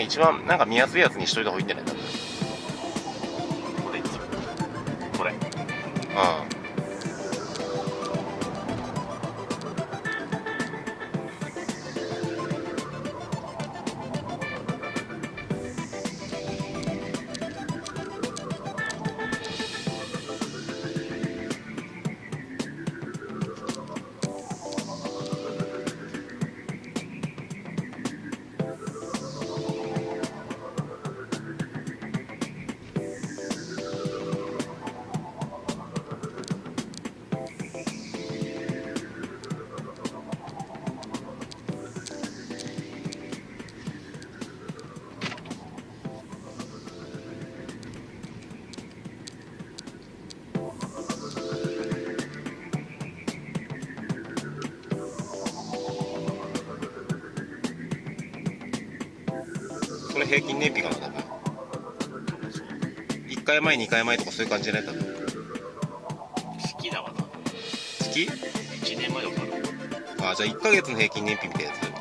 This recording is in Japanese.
あ一番なんか見やすいやつにしといた方がいいんじゃない？多分。これ一番。これ。うんそれ平均燃費かな多分1回前2回前とかそういう感じじゃない多分好きだわな。月？1年前とかあるあじゃあ1ヶ月の平均燃費みたいなやつ